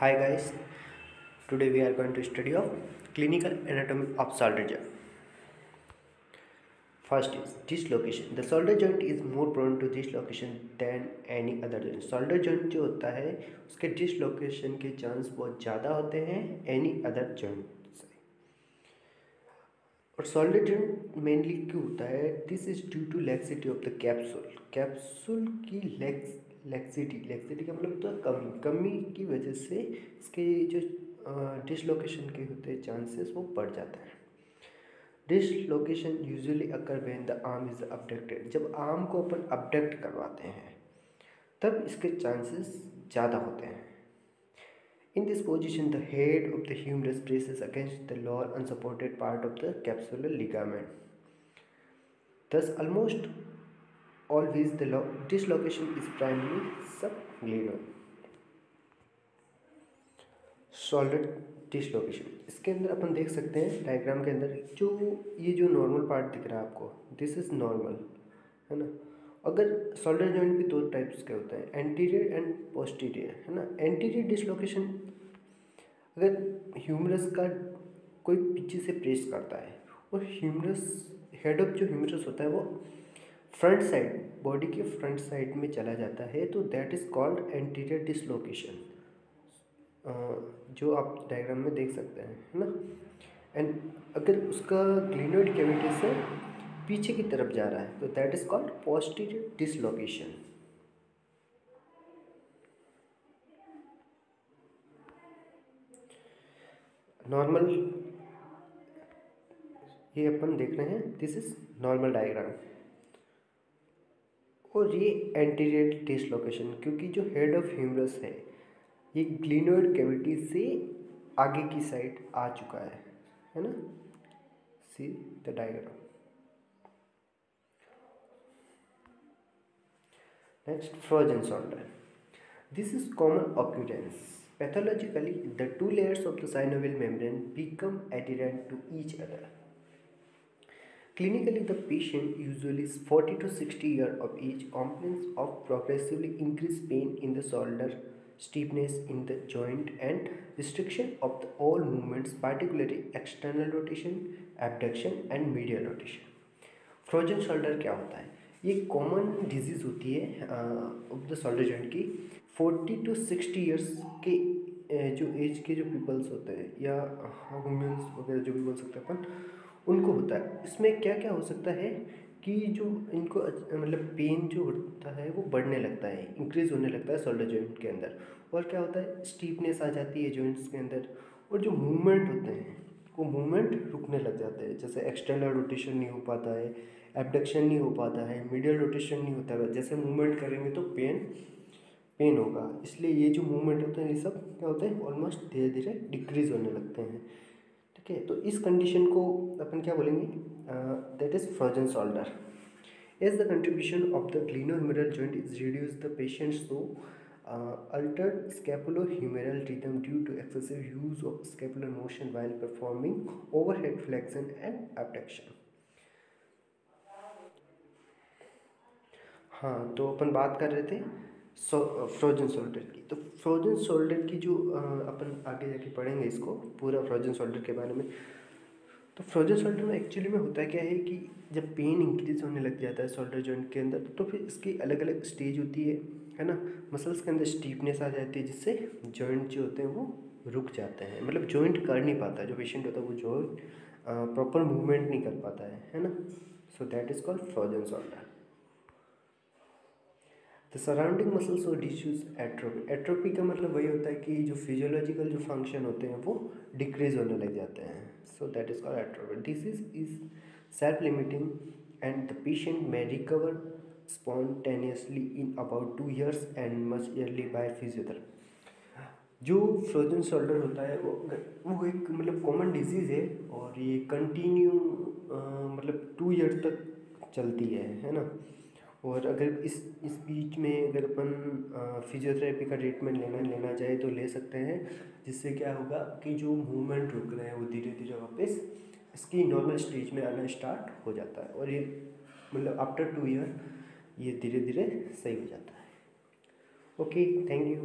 Hi guys, today we are going to study of clinical anatomy of shoulder joint. First is dislocation. The shoulder joint is more prone to dislocation than any other joint. Shoulder joint जो होता है उसके dislocation के chance बहुत ज़्यादा होते हैं any other joint और joint mainly क्यों होता है? This is due to laxity of the capsule capsule की लेक्स लेक्सिटी लेक्सिटी का मतलब तो कमी। कमी की वजह से इसके जो डिसलोकेशन के होते हैं चांसेस वो बढ़ जाता है। Dislocation usually occur when the arm is abducted जब आर्म को अपन अपडेक्ट करवाते हैं, तब इसके चांसेस ज़्यादा होते हैं। In this position the head of the humerus presses against the lower unsupported part of the capsular ligament thus almost always the dislocation is primarily subglenual सॉलिड डिसलोकेशन इसके अंदर अपन देख सकते हैं डायग्राम के अंदर, जो ये जो नॉर्मल पार्ट दिख रहा है आपको दिस इज़ नॉर्मल है ना? अगर सॉलिड जॉइंट भी दो टाइप्स के होते हैं एंटीरियर एंड पोस्टीरियर है ना? एंटीरियर डिसलोकेशन अगर ह्यूमरस का कोई पीछे से प्रेस करता है और ह्यूमरस हेड ऑफ़ जो ह्यूमरस होता है, वो फ्रंट साइड बॉडी के फ्रंट साइड में चला जाता है तो that is called anterior dislocation जो आप डायग्राम में देख सकते हैं, है ना? एंड अगर उसका ग्लिनोइड कैविटी से पीछे की तरफ़ जा रहा है तो that is called posterior dislocation normal ये अपन देख रहे हैं दिस इज़ नॉर्मल डायग्राम और ये एंटीरियर डिसलोकेशन क्योंकि जो हेड ऑफ़ ह्यूमरस है, ये ग्लिनोइड कैविटी से आगे की साइड आ चुका है है ना? See the diagram next frozen shoulder this is common occurrence pathologically the two layers of the synovial membrane become adherent to each other Clinically, the patient usually is 40 to 60 years of age complains of progressively increased pain in the shoulder, stiffness in the joint and restriction of the all movements, particularly external rotation, abduction and medial rotation. Frozen shoulder क्या होता है ये common disease होती है of the shoulder joint की। 40 to 60 years के जो as के जो पीपल्स होते हैं, या वुमेंस वगैरह जो भी बोल सकते हैं अपन, उनको होता है। इसमें क्या क्या हो सकता है कि जो इनको मतलब पेन जो होता है, वो बढ़ने लगता है इंक्रीज़ होने लगता है शोल्डर जॉइंट के अंदर। और क्या होता है? स्टीपनेस आ जाती है जॉइंट्स के अंदर। और जो मूवमेंट होते हैं, वो मूवमेंट रुकने लग जाते हैं। जैसे एक्सटर्नल रोटेशन नहीं हो पाता है एबडक्शन नहीं हो पाता है मीडियल रोटेशन नहीं होता है। जैसे मूवमेंट करेंगे तो पेन पेन होगा। इसलिए ये जो मूवमेंट होते हैं, ये सब क्या होते हैं ऑलमोस्ट धीरे धीरे डिक्रीज़ होने लगते हैं। ठीक है? तो इस कंडीशन को अपन क्या बोलेंगे? That is frozen shoulder as the contribution of the glenohumeral joint is reduce the patient so altered scapulohumeral rhythm due to excessive use of scapular motion while performing overhead flexion and abduction हाँ तो अपन बात कर रहे थे frozen shoulder की। तो frozen shoulder की जो अपन आगे जाके पढ़ेंगे इसको, पूरा फ्रोजन शोल्डर के बारे में। तो फ्रोजन शोल्डर में एक्चुअली में होता क्या है कि जब पेन इंक्रीज होने लग जाता है शोल्डर जॉइंट के अंदर तो फिर इसकी अलग अलग स्टेज होती है है ना? मसल्स के अंदर स्टीफनेस आ जाती है, जिससे जॉइंट जो होते हैं वो रुक जाते हैं। मतलब जॉइंट कर नहीं पाता, जो पेशेंट होता है वो जॉइंट प्रॉपर मूवमेंट नहीं कर पाता है है ना? So that is called frozen shoulder the surrounding muscles और डिश्यूज एट्रोपी एट्रोपी का मतलब वही होता है कि जो फिजियोलॉजिकल जो फ़ंक्शन होते हैं वो डिक्रीज होने लग जाते हैं। So that is called atrophy disease is self limiting and the patient may recover spontaneously in about two years and much early by physiotherapy जो फ्रोजन शोल्डर होता है वो वो एक मतलब कॉमन डिज़ीज़ है और ये कंटिन्यू मतलब टू ईयर तक चलती है है ना? और अगर इस इस बीच में अगर अपन फिजियोथेरेपी का ट्रीटमेंट लेना लेना चाहे तो ले सकते हैं, जिससे क्या होगा कि जो मूवमेंट रुक रहे हैं वो धीरे धीरे वापस, इसकी नॉर्मल स्टेज में आना स्टार्ट हो जाता है। और ये मतलब आफ्टर टू ईयर ये धीरे धीरे सही हो जाता है। Okay thank you